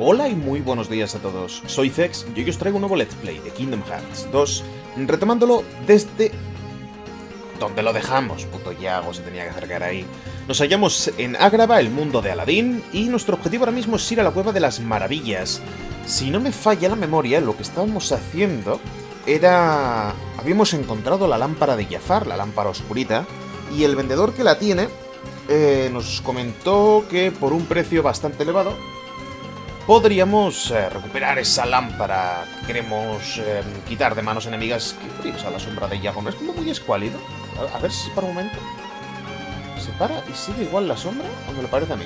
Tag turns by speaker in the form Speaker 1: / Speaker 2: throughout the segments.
Speaker 1: Hola y muy buenos días a todos, soy Zex y hoy os traigo un nuevo Let's Play de Kingdom Hearts 2, retomándolo desde... donde lo dejamos, puto Yago se tenía que acercar ahí. Nos hallamos en Agrava, el mundo de Aladdin, y nuestro objetivo ahora mismo es ir a la Cueva de las Maravillas. Si no me falla la memoria, lo que estábamos haciendo era... habíamos encontrado la lámpara de Jafar, la lámpara oscurita, y el vendedor que la tiene eh, nos comentó que por un precio bastante elevado podríamos eh, recuperar esa lámpara que queremos eh, quitar de manos enemigas. ¿Qué a la sombra de Yagon? Es como muy escuálido. A, ver si para un momento. ¿Se para y sigue igual la sombra? ¿O me lo parece a mí?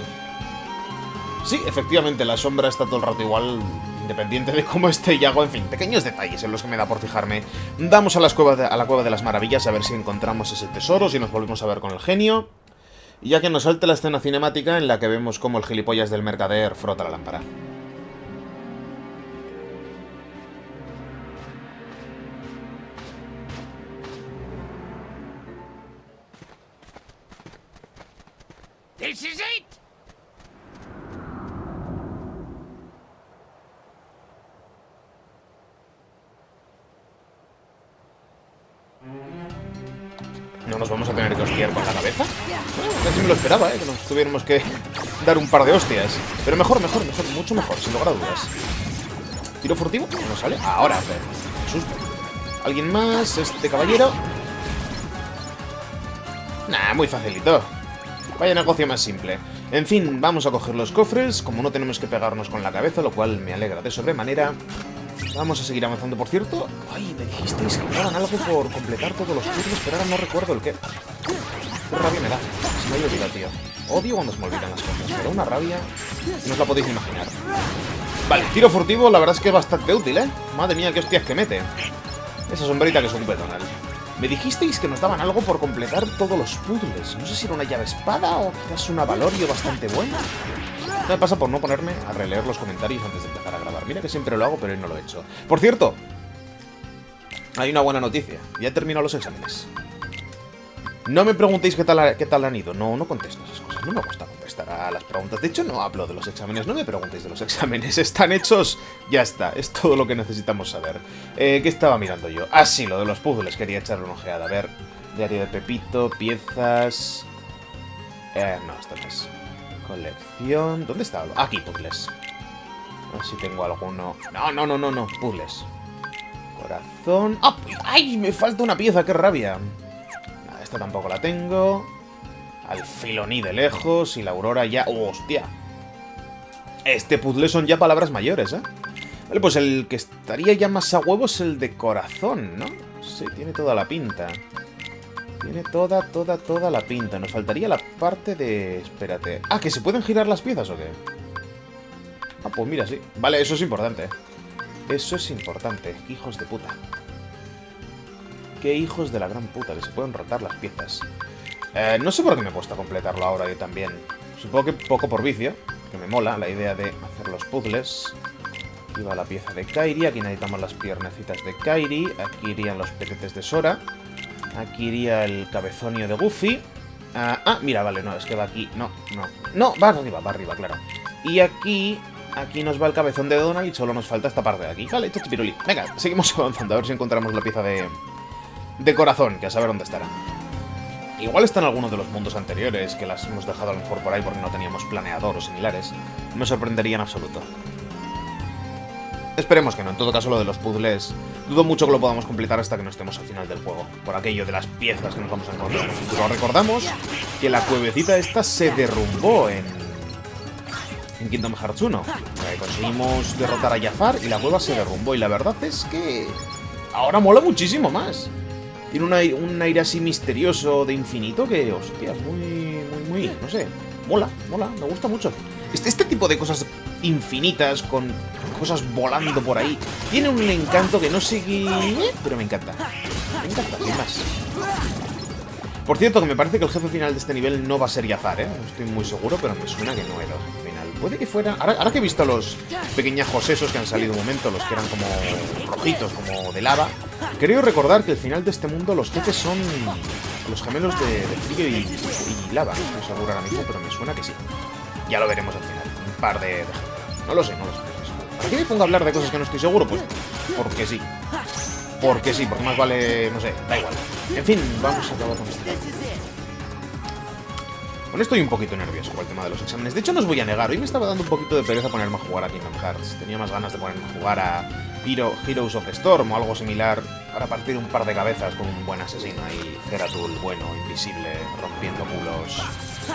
Speaker 1: Sí, efectivamente, la sombra está todo el rato igual, independiente de cómo esté Yago. En fin, pequeños detalles en los que me da por fijarme. Damos a, las cuevas a la Cueva de las Maravillas a ver si encontramos ese tesoro, si nos volvemos a ver con el genio. Y ya que nos salte la escena cinemática en la que vemos cómo el gilipollas del mercader frota la lámpara. ¿No nos vamos a tener que hostiar con la cabeza? Casi me lo esperaba, ¿eh? Que nos tuviéramos que dar un par de hostias. Pero mejor, mejor, mejor, mucho mejor, sin lugar a dudas. ¿Tiro furtivo? ¿No sale? Ahora, pero... Susto. ¿Alguien más? ¿Este caballero? Nah, muy facilito. Vaya negocio más simple. En fin, vamos a coger los cofres, como no tenemos que pegarnos con la cabeza, lo cual me alegra de sobremanera. Vamos a seguir avanzando, por cierto. Ay, me dijisteis que me daban algo por completar todos los turnos, pero ahora no recuerdo el qué. Qué rabia me da. Se me ha tío. Odio cuando se me olvidan las cosas, pero una rabia no os la podéis imaginar. Vale, tiro furtivo, la verdad es que es bastante útil, ¿eh? Madre mía, qué hostias que mete. Esa sombrita que es un petonal. Me dijisteis que nos daban algo por completar todos los puzzles. No sé si era una llave espada o quizás una valorio bastante buena. Me pasa por no ponerme a releer los comentarios antes de empezar a grabar. Mira que siempre lo hago, pero hoy no lo he hecho. Por cierto, hay una buena noticia. Ya he terminado los exámenes. No me preguntéis qué tal, qué tal han ido. No, no contesto esas cosas. No me gusta contestar a las preguntas. De hecho, no hablo de los exámenes. No me preguntéis de los exámenes. Están hechos. Ya está. Es todo lo que necesitamos saber. Eh, ¿Qué estaba mirando yo? Ah, sí, lo de los puzzles. Quería echarle una ojeada. A ver. Diario de Pepito, piezas... Eh, no, esto no es. Colección... ¿Dónde está? Aquí, puzzles. A ver si tengo alguno... No, no, no, no, no. Puzzles. Corazón... ¡Ah! ¡Ay! Me falta una pieza. ¡Qué rabia! Esta tampoco la tengo. Al filoní de lejos. Y la aurora ya... ¡Oh, hostia! Este puzzle son ya palabras mayores, ¿eh? Vale, pues el que estaría ya más a huevo es el de corazón, ¿no? Sí, tiene toda la pinta. Tiene toda, toda, toda la pinta. Nos faltaría la parte de... Espérate. Ah, ¿que se pueden girar las piezas o qué? Ah, pues mira, sí. Vale, eso es importante. Eso es importante. Hijos de puta. Qué hijos de la gran puta, que se pueden rotar las piezas. Eh, no sé por qué me he completarlo ahora yo también. Supongo que poco por vicio, que me mola la idea de hacer los puzzles. Aquí va la pieza de Kairi, aquí necesitamos las piernecitas de Kairi, aquí irían los petetes de Sora, aquí iría el cabezonio de Goofy. Ah, ah, mira, vale, no, es que va aquí, no, no, no, va arriba, va arriba, claro. Y aquí, aquí nos va el cabezón de Donald y solo nos falta esta parte de aquí. Vale, chachipiruli. Venga, seguimos avanzando, a ver si encontramos la pieza de, de corazón, que a saber dónde estará. Igual está en alguno de los mundos anteriores, que las hemos dejado a lo mejor por ahí porque no teníamos planeador o similares. Me sorprendería en absoluto. Esperemos que no, en todo caso lo de los puzzles dudo mucho que lo podamos completar hasta que no estemos al final del juego, por aquello de las piezas que nos vamos a encontrar en el futuro. Recordamos que la cuevecita esta se derrumbó en, en Kingdom Hearts 1. Conseguimos derrotar a Jafar y la cueva se derrumbó y la verdad es que ahora mola muchísimo más. Tiene un aire, un aire así misterioso de infinito que, hostias, muy, muy, muy, no sé, mola, mola, me gusta mucho. Este, este tipo de cosas infinitas, con cosas volando por ahí, tiene un encanto que no sé qué... Pero me encanta. Me encanta, sin más. Por cierto, que me parece que el jefe final de este nivel no va a ser Yazar, ¿eh? No estoy muy seguro, pero me suena que no era. Puede que fuera... Ahora, ahora que he visto los pequeñajos esos que han salido un momento, los que eran como rojitos, como de lava, creo recordar que el final de este mundo los jefes son los gemelos de, de frío y, y, lava. No estoy seguro ahora mismo, pero me suena que sí. Ya lo veremos al final. Un par de, de ejemplos. No lo sé, no lo sé. ¿Por qué me pongo a hablar de cosas que no estoy seguro? Pues porque sí. Porque sí, porque más vale, no sé, da igual. En fin, vamos a acabar con esto. Bueno, estoy un poquito nervioso por el tema de los exámenes. De hecho, no os voy a negar, hoy me estaba dando un poquito de pereza ponerme a jugar a Kingdom Hearts. Tenía más ganas de ponerme a jugar a Hero, Heroes of Storm o algo similar para partir un par de cabezas con un buen asesino ahí. Ceratul, bueno, invisible, rompiendo culos.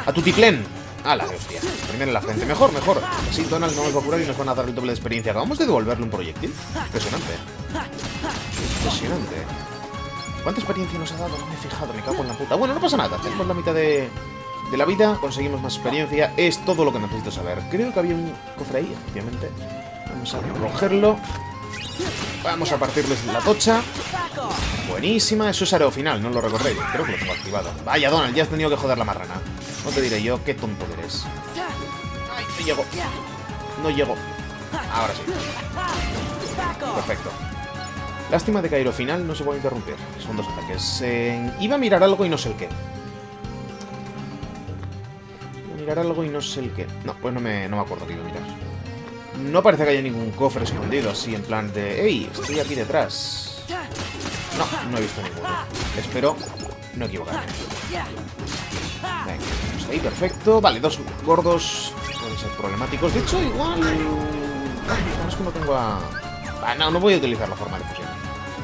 Speaker 1: ¡A Tutiplén! ¡Hala, hostia! Primero en la frente. Mejor, mejor. Así Donald no nos va a curar y nos van a dar el doble de experiencia. Acabamos de devolverle un proyectil. Impresionante. Impresionante. ¿Cuánta experiencia nos ha dado? No me he fijado, me cago en la puta. Bueno, no pasa nada. Tenemos la mitad de, de la vida, conseguimos más experiencia. Es todo lo que necesito saber. Creo que había un cofre ahí, efectivamente. Vamos a cogerlo. Vamos a partirles la tocha. Buenísima. Eso es areo final, no lo recordéis. Creo que lo tengo activado. Vaya, Donald, ya has tenido que joder la marrana. No te diré yo, qué tonto eres. Ay, no llego. No llego. Ahora sí. Perfecto. Lástima de que aero final no se puede interrumpir. Son dos ataques. Eh, iba a mirar algo y no sé el qué. Mirar algo y no sé el qué. No, pues no me, no me acuerdo que iba a mirar. No parece que haya ningún cofre escondido así en plan de... ¡Ey! Estoy aquí detrás. No, no he visto ninguno. Espero no equivocarme. Venga, vamos ahí, perfecto. Vale, dos gordos pueden ser problemáticos. De hecho, igual... No es que no tengo a... Ah, no, no voy a utilizar la forma de fusión.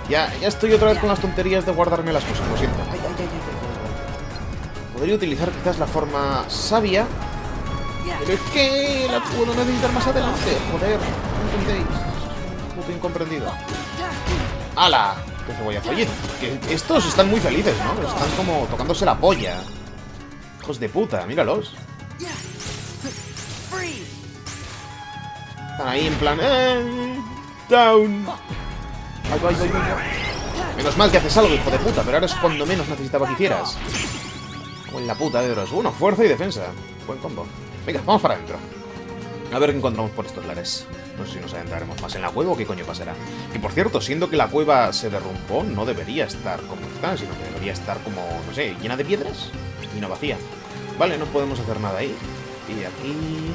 Speaker 1: Ya, ya estoy otra vez con las tonterías de guardarme las cosas, lo siento. Podría utilizar quizás la forma sabia, pero es que la puedo necesitar más adelante. Joder, ¿no entendéis? Puto incomprendido. ¡Hala! ¿Qué cebollazo? Oye, que estos están muy felices, ¿no? Están como tocándose la polla. Hijos de puta, míralos. Están ahí en plan... ¡Eh! ¡Down! Ay, ay. Menos mal que haces algo, hijo de puta, pero ahora es cuando menos necesitaba que hicieras. O en la puta de Dross. Bueno, fuerza y defensa. Buen combo. Venga, vamos para adentro. A ver qué encontramos por estos lares. No sé si nos adentraremos más en la cueva o qué coño pasará. Y por cierto, siendo que la cueva se derrumbó, no debería estar como está, sino que debería estar como, no sé, llena de piedras y no vacía. Vale, no podemos hacer nada ahí. Y aquí...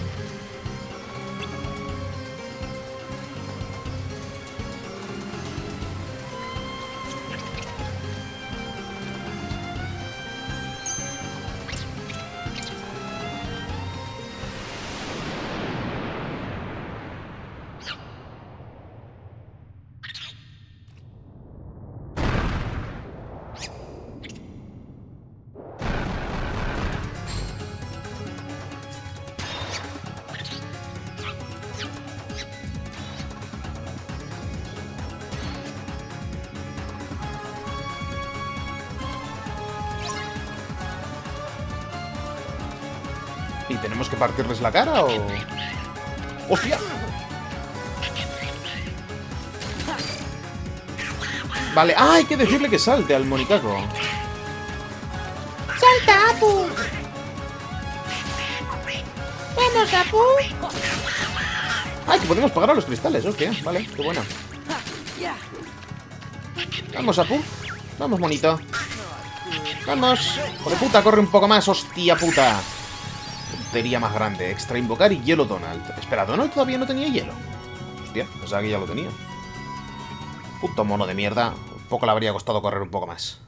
Speaker 1: partirles la cara o...? ¡Hostia! Vale, ah, hay que decirle que salte al monicaco.
Speaker 2: ¡Salta, Apu! ¡Vamos, Apu!
Speaker 1: ¡Ay, que podemos pagar a los cristales! Hostia, vale, qué buena. Vamos, Apu. Vamos, monito. Vamos. Hijo de puta, corre un poco más, hostia puta. Tontería más grande. Extra invocar y hielo Donald. Espera, ¿Donald todavía no tenía hielo? Hostia, pensaba que ya lo tenía. Puto mono de mierda. Poco le habría costado correr un poco más.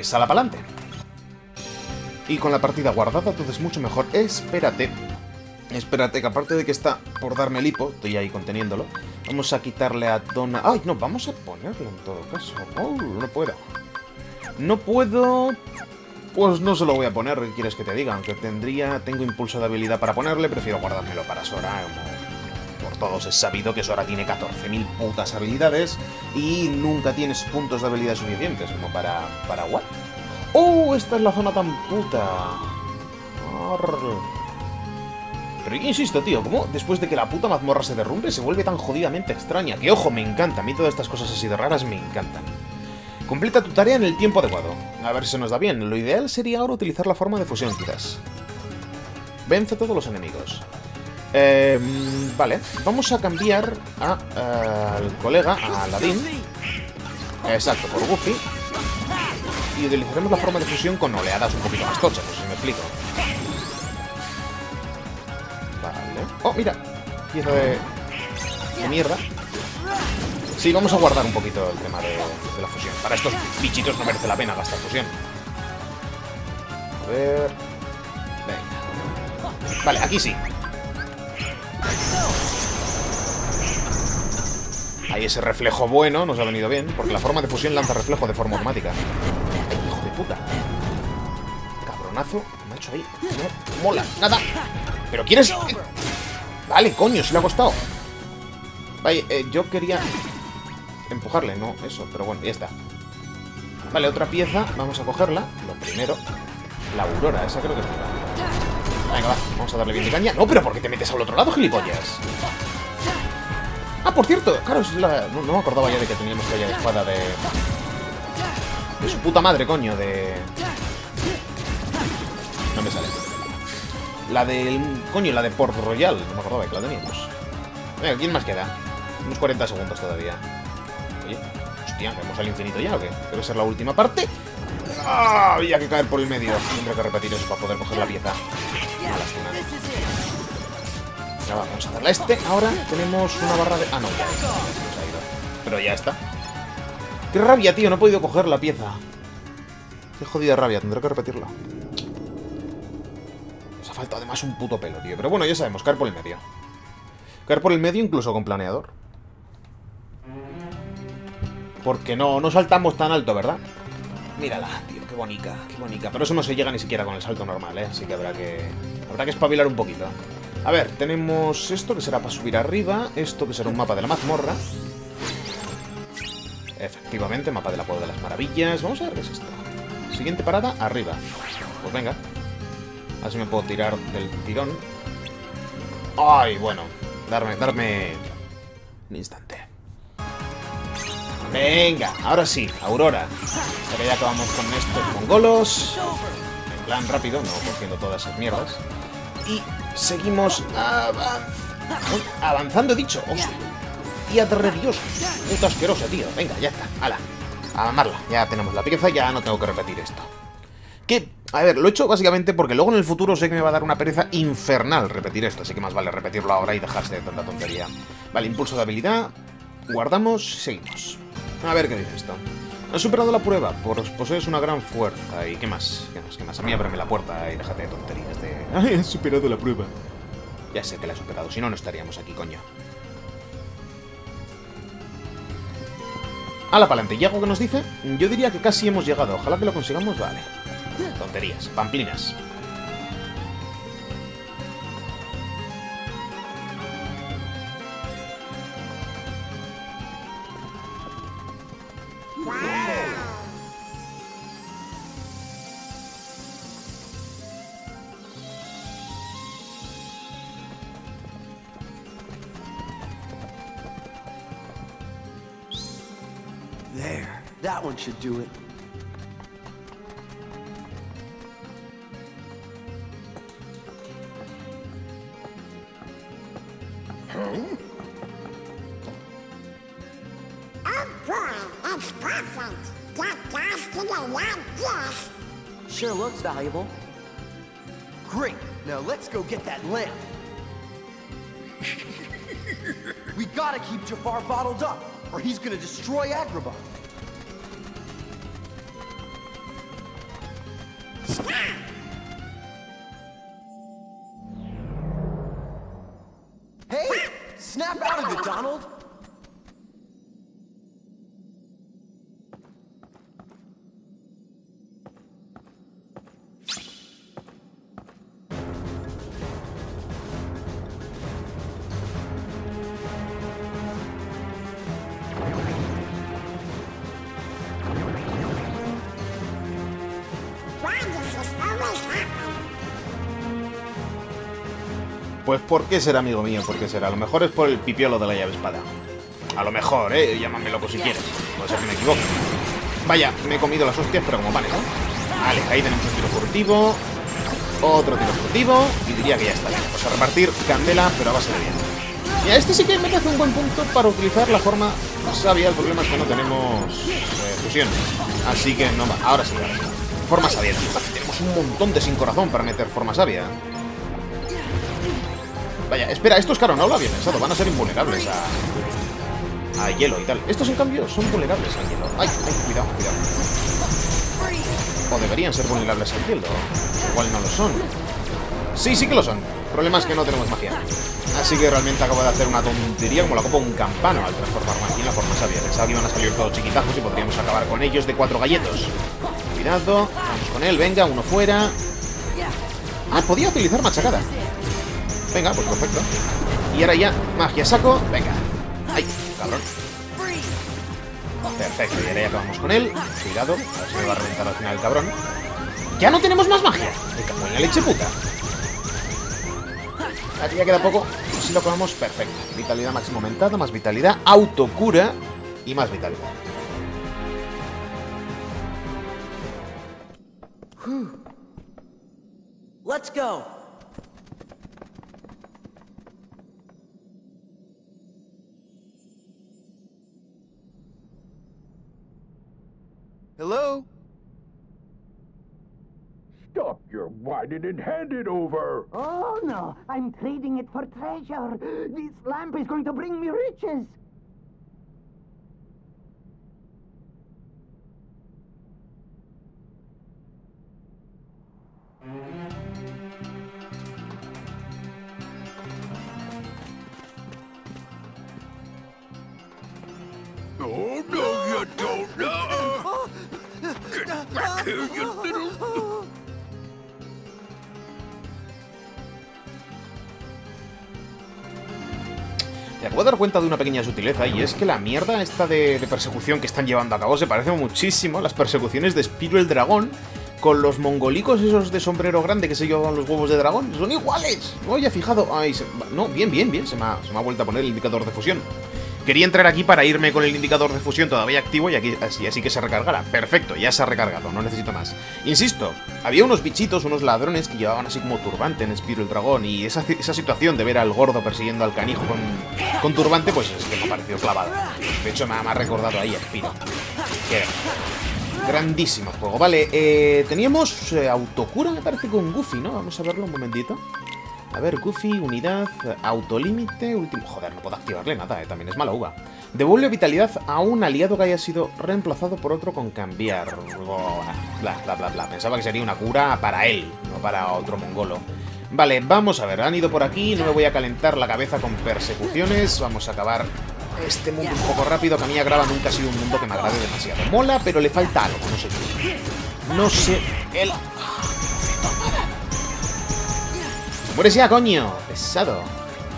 Speaker 1: Pues a la pa'lante. Y con la partida guardada todo es mucho mejor. Espérate. Espérate, que aparte de que está por darme el hipo, estoy ahí conteniéndolo, vamos a quitarle a Donna... ¡Ay, no! Vamos a ponerlo en todo caso. ¡Oh, no puedo! No puedo... Pues no se lo voy a poner, ¿qué quieres que te diga? Aunque tendría... Tengo impulso de habilidad para ponerle, prefiero guardármelo para Sora, todos es sabido que Sora tiene 14.000 putas habilidades y nunca tienes puntos de habilidad suficientes como para... ¿Para what? ¡Oh! Esta es la zona tan puta. Arr. Pero yo insisto, tío, ¿cómo después de que la puta mazmorra se derrumbe se vuelve tan jodidamente extraña? Que ojo, me encanta. A mí todas estas cosas así de raras me encantan. Completa tu tarea en el tiempo adecuado. A ver si nos da bien. Lo ideal sería ahora utilizar la forma de fusión, quizás. Vence a todos los enemigos. Eh, vale, vamos a cambiar al colega, a Aladdin. Exacto, por Goofy. Y utilizaremos la forma de fusión con oleadas un poquito más tochas, pues si me explico. Vale. Oh, mira. Pieza de, de mierda. Sí, vamos a guardar un poquito el tema de, de la fusión. Para estos bichitos no merece la pena gastar fusión. A ver... Venga. Vale, aquí sí. Ahí ese reflejo bueno nos ha venido bien, porque la forma de fusión lanza reflejo de forma automática. Hijo de puta. Cabronazo. Me ha hecho ahí. No mola. Nada. Pero quieres... Vale, coño, se le ha costado. Vale, eh, yo quería empujarle, no eso, pero bueno, ya está. Vale, otra pieza, vamos a cogerla. Lo primero, la aurora, esa creo que es. Venga, va, vamos a darle bien de caña. No, pero ¿por qué te metes al otro lado, gilipollas? Ah, por cierto, claro, es la... no, me acordaba ya de que teníamos talla de espada de... De su puta madre, coño, de... No me sale. La del... Coño, la de Port Royal. No me acordaba que la teníamos. Venga, ¿quién más queda? Unos 40 segundos todavía. Oye, hostia, ¿vamos al infinito ya o qué? Debe ser la última parte. ¡Ah! Había que caer por el medio. Tendré que repetir eso para poder coger la pieza. Vamos a darle a este. Ahora tenemos una barra de... Ah, no. Pero ya está. ¡Qué rabia, tío! No he podido coger la pieza. Qué jodida rabia. Tendré que repetirla. Nos ha faltado además un puto pelo, tío. Pero bueno, ya sabemos. Caer por el medio. Caer por el medio incluso con planeador. Porque no, no saltamos tan alto, ¿verdad? Mírala, tío, qué bonita, qué bonita. Pero eso no se llega ni siquiera con el salto normal, ¿eh? Así que habrá que... Habrá que espabilar un poquito. A ver, tenemos esto que será para subir arriba. Esto que será un mapa de la mazmorra. Efectivamente, mapa de la Puebla de las Maravillas. Vamos a ver qué es esto. Siguiente parada, arriba. Pues venga. Así me puedo tirar del tirón. Ay, bueno. Darme, darme... Un instante. Venga, ahora sí, Aurora. Ahora ya acabamos con estos mongolos. En plan rápido, no cogiendo todas esas mierdas. Y seguimos avanzando, dicho. Hostia, de Dios. Puta asquerosa, tío. Venga, ya está. Hala. A mamarla. Ya tenemos la pieza, ya no tengo que repetir esto. Que, a ver, lo he hecho básicamente porque luego en el futuro sé que me va a dar una pereza infernal repetir esto, así que más vale repetirlo ahora y dejarse de tanta tontería. Vale, impulso de habilidad, guardamos, seguimos. A ver qué dice esto. Has superado la prueba, pues posees una gran fuerza. ¿Y qué más? ¿Qué más? ¿Qué más? A mí ábreme la puerta y déjate de tonterías de... ¡Ay, has superado la prueba! Ya sé que la he superado, si no, no estaríamos aquí, coño. A la pa'lante. ¿Y algo que nos dice? Yo diría que casi hemos llegado. Ojalá que lo consigamos. Vale. Tonterías. Pamplinas.
Speaker 3: That one should do it.
Speaker 4: Oh boy, it's perfect. Get to the like this.
Speaker 3: Sure looks valuable. Great. Now let's go get that lamp. we gotta keep Jafar bottled up, or he's gonna destroy Agrabah.
Speaker 1: Pues ¿por qué será amigo mío? ¿Por qué será? A lo mejor es por el pipiolo de la llave espada. A lo mejor, ¿eh? Llámame loco si quieres. Puede ser que me equivoque. Vaya, me he comido las hostias, pero como vale, ¿no? Vale, ahí tenemos un tiro furtivo. Otro tiro furtivo. Y diría que ya está bien. Vamos a repartir candela, pero a base de bien. Y a este sí que me parece un buen punto para utilizar la forma sabia. El problema es que no tenemos eh, fusión. Así que no va. Ahora sí, ahora sí. Forma sabia. Tenemos un montón de sin corazón para meter forma sabia. Vaya, espera, estos, claro, no lo había pensado. Van a ser invulnerables a, a hielo y tal. Estos, en cambio, son vulnerables al hielo. Ay, ay, cuidado, cuidado. O deberían ser vulnerables al hielo. Igual no lo son. Sí, sí que lo son. El problema es que no tenemos magia. Así que realmente acabo de hacer una tontería como la copa un campano al transformarme aquí en la forma sabia. Pensaba que iban a salir todos chiquitazos y podríamos acabar con ellos de cuatro galletos. Cuidado, vamos con él, venga, uno fuera. Ah, podía utilizar machacada. Venga, pues perfecto. Y ahora ya, magia saco, venga. ¡Ay, cabrón! Perfecto, y ahora ya acabamos con él. Cuidado, a ver si me va a reventar al final el cabrón. ¡Ya no tenemos más magia! ¡Me cago en la leche puta! Aquí ya queda poco. Si lo comemos, perfecto. Vitalidad máximo aumentada, más vitalidad, autocura y más vitalidad.
Speaker 3: Let's go. Hello?
Speaker 5: Stop your whining and hand it over.
Speaker 6: Oh no, I'm trading it for treasure. This lamp is going to bring me riches.
Speaker 5: You little...
Speaker 1: Me puedo dar cuenta de una pequeña sutileza y es que la mierda esta de, persecución que están llevando a cabo se parece muchísimo a las persecuciones de Spiro el Dragón con los mongolicos esos de sombrero grande que se llevan los huevos de dragón. Son iguales. No había fijado. Ay, no, bien, bien, bien. Se me ha vuelto a poner el indicador de fusión. Quería entrar aquí para irme con el indicador de fusión todavía activo y aquí, así, que se recargara. Perfecto, ya se ha recargado, no necesito más. Insisto, había unos bichitos, unos ladrones que llevaban así como turbante en Spiro el Dragón y esa, esa situación de ver al gordo persiguiendo al canijo con, con turbante, pues es que me ha parecido clavada. De hecho, me ha, me recordado ahí a Spiro. Grandísimo juego. Vale, eh, teníamos eh, autocura, me parece, con Goofy, ¿no? Vamos a verlo un momentito. A ver, Goofy, unidad, autolímite, último... Joder, no puedo activarle nada, eh, también es mala uva. Devuelve vitalidad a un aliado que haya sido reemplazado por otro con cambiar. Bla, bla, bla, bla. Pensaba que sería una cura para él, no para otro mongolo. Vale, vamos a ver, han ido por aquí, no me voy a calentar la cabeza con persecuciones, vamos a acabar este mundo un poco rápido, que a mí Agrava nunca ha sido un mundo que me agrade demasiado. Mola, pero le falta algo, no sé qué. No sé, el... ¡Mueres ya, coño! Pesado.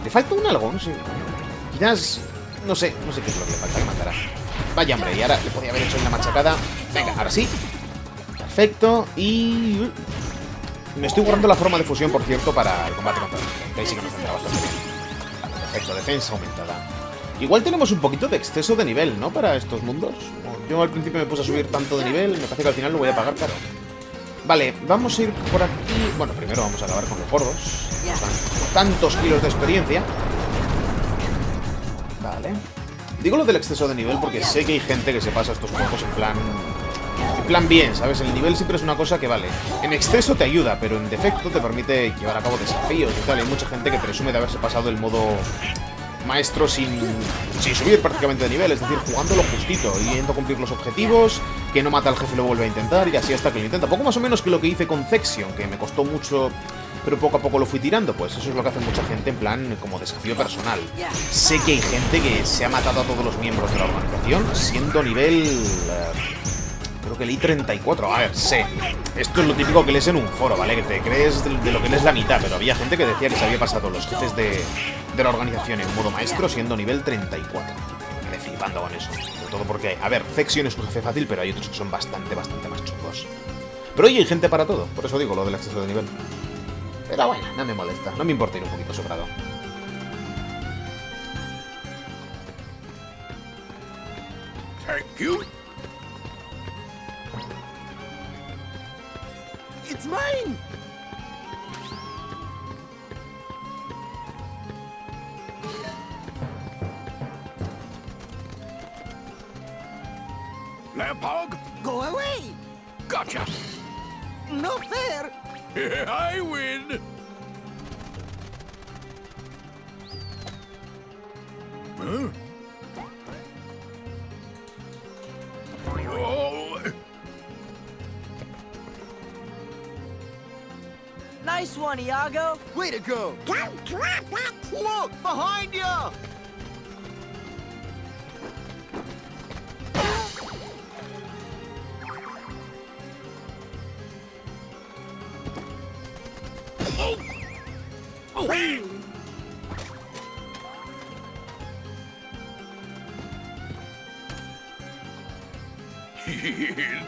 Speaker 1: Le falta un algo, no sé. Quizás... No sé, no sé qué es lo que le falta que matará. Vaya, hombre, y ahora le podía haber hecho una machacada. Venga, ahora sí. Perfecto, y... Me estoy guardando la forma de fusión, por cierto, para el combate contra el ahí sí que me centra bastante perfecto, defensa aumentada. Igual tenemos un poquito de exceso de nivel, ¿no? Para estos mundos. Yo al principio me puse a subir tanto de nivel, me parece que al final lo voy a pagar caro. Vale, vamos a ir por aquí. Bueno, primero vamos a acabar con los gordos. Tantos kilos de experiencia. Vale. Digo lo del exceso de nivel porque sé que hay gente que se pasa estos juegos en plan... En plan bien, ¿sabes? El nivel siempre es una cosa que vale. En exceso te ayuda, pero en defecto te permite llevar a cabo desafíos y tal. Hay mucha gente que presume de haberse pasado el modo maestro sin, sin subir prácticamente de nivel, es decir, jugándolo justito, yendo a cumplir los objetivos, que no mata al jefe lo vuelve a intentar, y así hasta que lo intenta. Poco más o menos que lo que hice con Zexion, que me costó mucho, pero poco a poco lo fui tirando, pues eso es lo que hace mucha gente en plan como desafío personal. Sé que hay gente que se ha matado a todos los miembros de la organización siendo nivel... eh, que leí 34. A ver, sé. Esto es lo típico que lees en un foro, ¿vale? Que te crees de, lo que lees la mitad, pero había gente que decía que se había pasado los jefes de, de la organización en modo maestro siendo nivel 34. Me flipando con eso. Sobre todo porque, a ver, Zexion es un jefe fácil, pero hay otros que son bastante, bastante más chungos. Pero oye, hay gente para todo. Por eso digo lo del exceso de nivel. Pero bueno, no me molesta. No me importa ir un poquito sobrado.
Speaker 5: Thank you.
Speaker 3: Way to go!
Speaker 4: Don't drop it!
Speaker 3: Look! Behind you!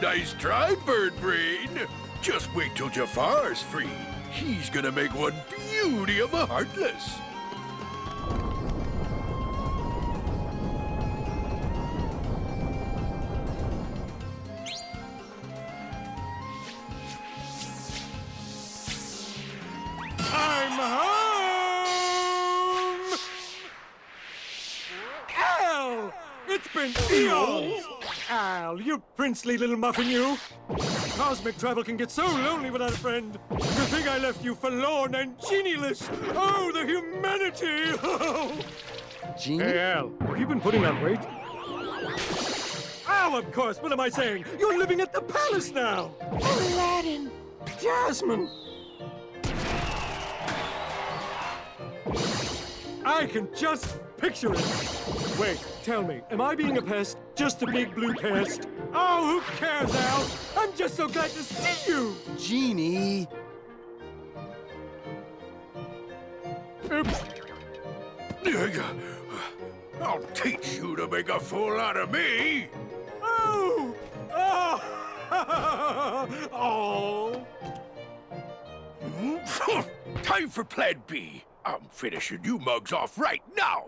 Speaker 5: nice try, Bird Brain. Just wait till Jafar's free. He's gonna make one beauty of a Heartless.
Speaker 7: I'm home! Al! It's been eons! Al, you princely little muffin, you! Cosmic travel can get so lonely without a friend. To think I left you forlorn and genieless! Oh, the humanity!
Speaker 3: Genie?
Speaker 7: hey, Al, have you been putting on weight? Oh, of course, what am I saying? You're living at the palace now! Aladdin! Jasmine! I can just picture it. Wait, tell me, am I being a pest? Just a big blue pest? Oh, who cares, Al? I'm just so glad to see you.
Speaker 3: Genie!
Speaker 7: Oops.
Speaker 5: I'll teach you to make a fool out of me.
Speaker 7: Oh! Oh! oh!
Speaker 5: Time for Plan B. I'm finishing you mugs off right now.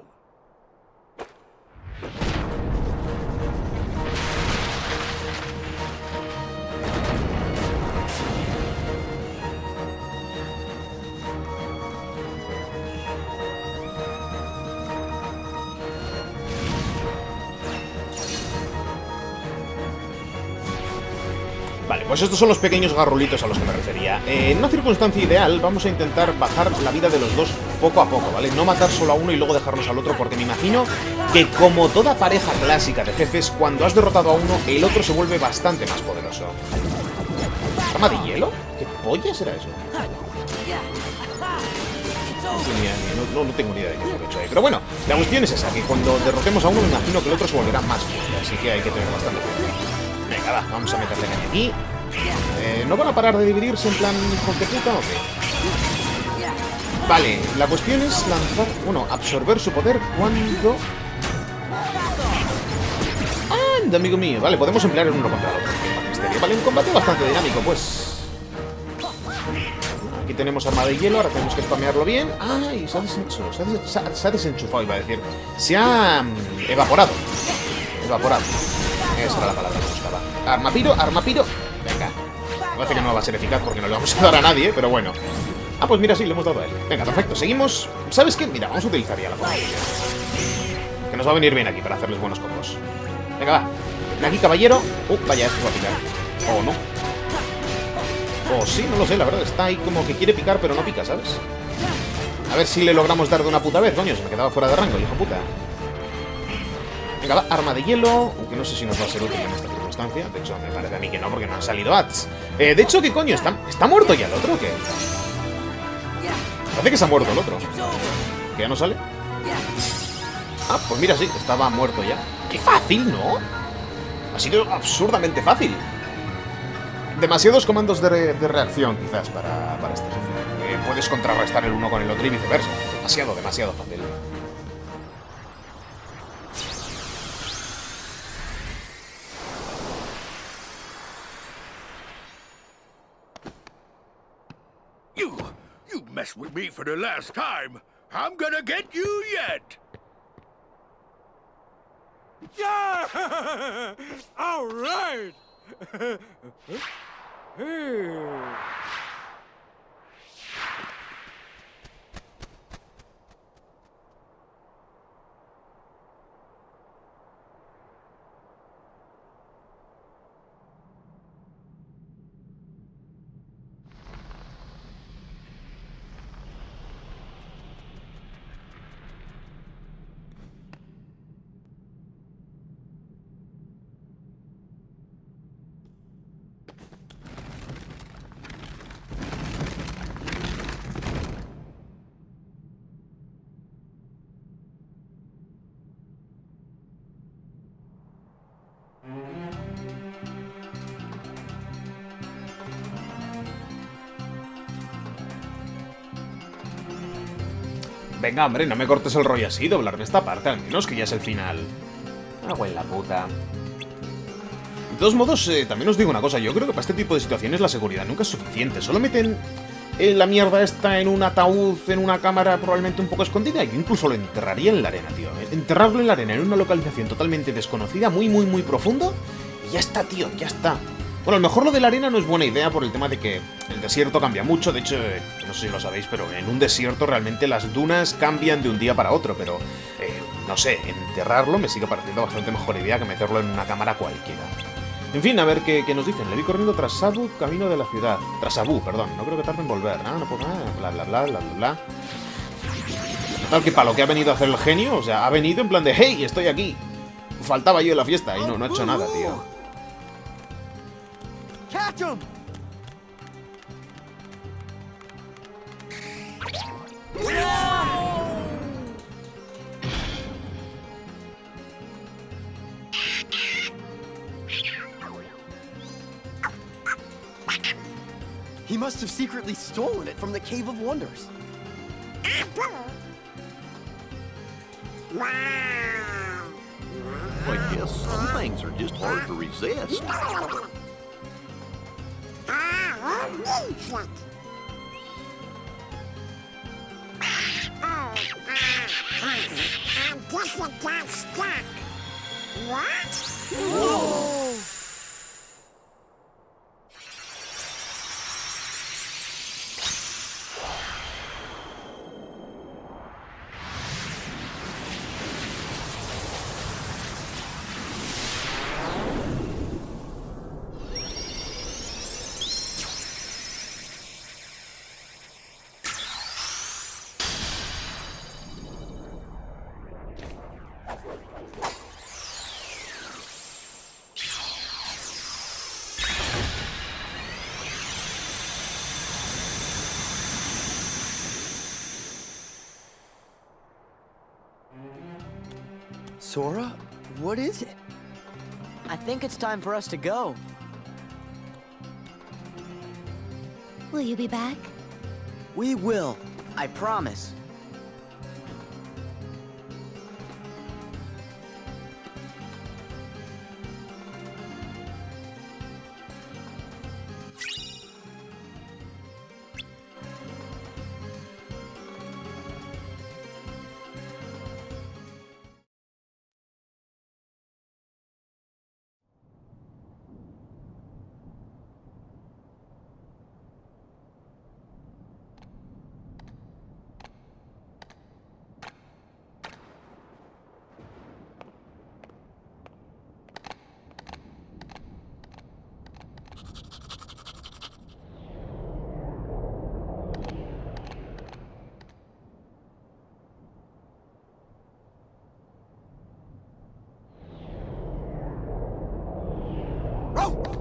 Speaker 1: Pues estos son los pequeños garrulitos a los que me refería. Eh, en una circunstancia ideal vamos a intentar bajar la vida de los dos poco a poco, ¿vale? No matar solo a uno y luego dejarnos al otro, porque me imagino que como toda pareja clásica de jefes, cuando has derrotado a uno, el otro se vuelve bastante más poderoso. ¿Arma de hielo? ¿Qué polla será eso? No, no- no- tengo ni idea de qué he hecho ahí. Pero bueno, la cuestión es esa, que cuando derrotemos a uno me imagino que el otro se volverá más fuerte, así que hay que tener bastante cuidado. Venga, va, vamos a meterle aquí. Eh, ¿No van a parar de dividirse en plan de puta? Vale, la cuestión es lanzar... Bueno, absorber su poder cuando... ¡Anda, amigo mío! Vale, podemos emplear el uno contra el otro. Misterio. Vale, un combate bastante dinámico, pues... Aquí tenemos arma de hielo, ahora tenemos que spamearlo bien. ¡Ay! Se ha, desenchufado, se ha des- se ha- se ha desenchufado, iba a decir. Se ha mm, evaporado. Evaporado. Esa era la palabra que buscaba. Arma piro, arma piro. Parece que no va a ser eficaz porque no le vamos a dar a nadie, pero bueno. Ah, pues mira, sí, le hemos dado a él. Venga, perfecto. Seguimos. ¿Sabes qué? Mira, vamos a utilizar ya la forma. Que nos va a venir bien aquí para hacerles buenos combos. Venga, va. Aquí, caballero. Uh, vaya, esto va a picar. O no. O sí, no lo sé, la verdad. Está ahí como que quiere picar, pero no pica, ¿sabes? A ver si le logramos dar de una puta vez, coño. Se me quedaba fuera de rango, hijo puta. Venga, va, arma de hielo, aunque no sé si nos va a ser útil en esta De hecho, me parece a mí que no, porque no han salido ads. Eh, de hecho, ¿qué coño? ¿Está, ¿Está muerto ya el otro qué? Parece que se ha muerto el otro. ¿Que ya no sale? Ah, pues mira, sí, estaba muerto ya. ¡Qué fácil, ¿no? Ha sido absurdamente fácil. Demasiados comandos de, re- de reacción, quizás, para, para este jefe. Eh, puedes contrarrestar el uno con el otro y viceversa. Demasiado, demasiado fácil.
Speaker 5: Me for the last time, I'm gonna get you yet.
Speaker 7: Yeah! All right! hey.
Speaker 1: Venga, hombre, no me cortes el rollo así, doblarme esta parte al menos, que ya es el final. Agua en la puta. De todos modos, eh, también os digo una cosa, yo creo que para este tipo de situaciones la seguridad nunca es suficiente. Solo meten eh, la mierda esta en un ataúd, en una cámara probablemente un poco escondida, yo incluso lo enterraría en la arena, tío. Enterrarlo en la arena, en una localización totalmente desconocida, muy, muy, muy profundo, y ya está, tío, ya está. Bueno, a lo mejor lo de la arena no es buena idea por el tema de que el desierto cambia mucho. De hecho, eh, no sé si lo sabéis, pero en un desierto realmente las dunas cambian de un día para otro. Pero, eh, no sé, enterrarlo me sigue pareciendo bastante mejor idea que meterlo en una cámara cualquiera. En fin, a ver qué, nos dicen. Le vi corriendo tras Sabu, camino de la ciudad. Tras Abu, perdón. No creo que tarde en volver. Ah, no, pues nada. Bla, bla, bla, bla, bla, bla. Total, que para lo que ha venido a hacer el genio, o sea, ha venido en plan de ¡Hey, estoy aquí! Faltaba yo en la fiesta y no, no ha hecho nada, tío.
Speaker 3: Catch him! He must have secretly stolen it from the Cave of Wonders.
Speaker 8: I guess some things are just hard to resist.
Speaker 4: Ah, music. Oh, ah, ah, I guess it got stuck. What?
Speaker 3: Sora, what is it?
Speaker 9: I think it's time for us to go.
Speaker 2: Will you be back?
Speaker 3: We will.
Speaker 9: I promise.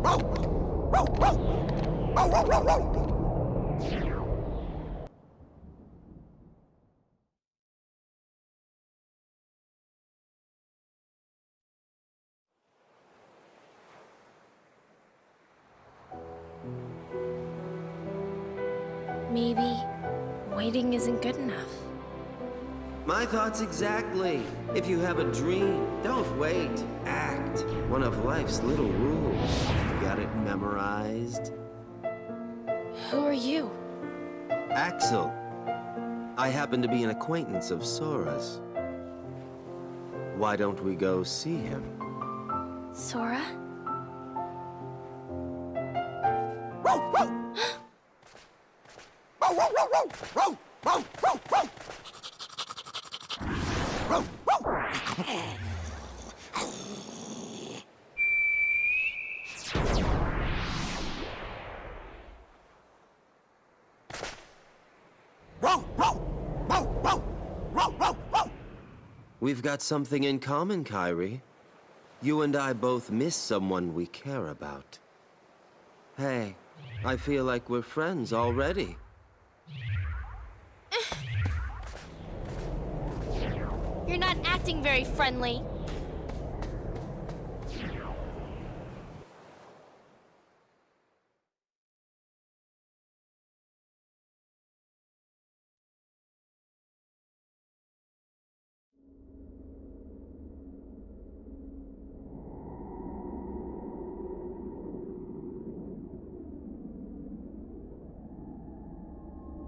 Speaker 10: Wow! Thoughts exactly. If you have a dream, don't wait. Act. One of life's little rules. You Got it memorized?
Speaker 2: Who are you?
Speaker 10: Axel, I happen to be an acquaintance of Sora's. Why don't we go see him?
Speaker 2: Sora?
Speaker 10: We've got something in common, Kyrie. You and I both miss someone we care about. Hey, I feel like we're friends already.
Speaker 2: You're not acting very friendly.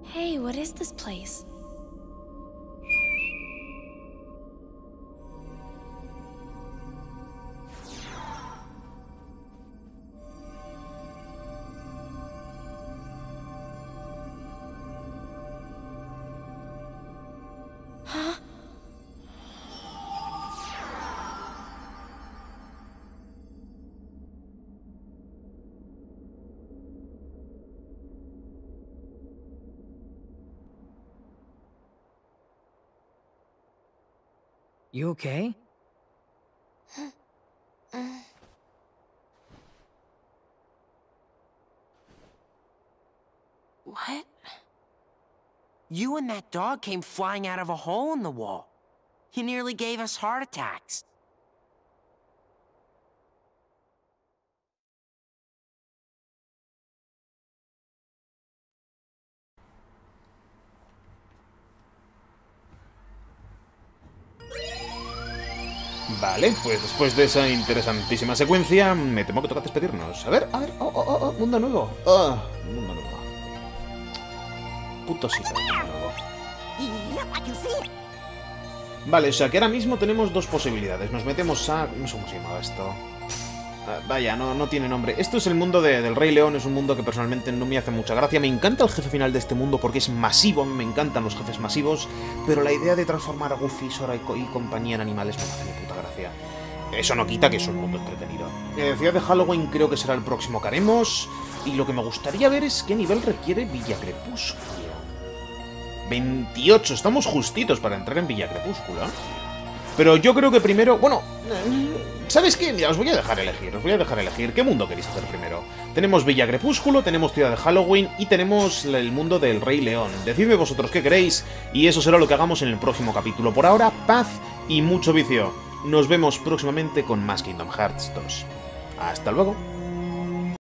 Speaker 2: Hey, what is this place?
Speaker 11: You okay?
Speaker 2: What?
Speaker 12: You and that dog came flying out of a hole in the wall. You nearly gave us heart attacks.
Speaker 1: Vale, pues después de esa interesantísima secuencia, me temo que toca despedirnos. A ver, a ver, oh, oh, oh, oh, mundo nuevo. Ah, mundo nuevo. Puto sí, mundo nuevo. Vale, o sea que ahora mismo tenemos dos posibilidades. Nos metemos a... No sé cómo se llamaba esto. Ah, vaya, no, no tiene nombre. Esto es el mundo de- del Rey León, es un mundo que personalmente no me hace mucha gracia. Me encanta el jefe final de este mundo porque es masivo, me encantan los jefes masivos, pero la idea de transformar a Goofy, Sora y, co- y compañía en animales me hace puta Eso no quita que es un mundo entretenido. Eh, Ciudad de Halloween creo que será el próximo que haremos, y lo que me gustaría ver es qué nivel requiere Villa Crepúsculo. 28, estamos justitos para entrar en Villa Crepúsculo. Pero yo creo que primero, bueno, ¿sabes qué? Mira, os voy a dejar elegir, os voy a dejar elegir. ¿Qué mundo queréis hacer primero? Tenemos Villa Crepúsculo, tenemos Ciudad de Halloween y tenemos el mundo del Rey León. Decidme vosotros qué queréis y eso será lo que hagamos en el próximo capítulo. Por ahora, paz y mucho vicio. Nos vemos próximamente con más Kingdom Hearts 2. Hasta luego.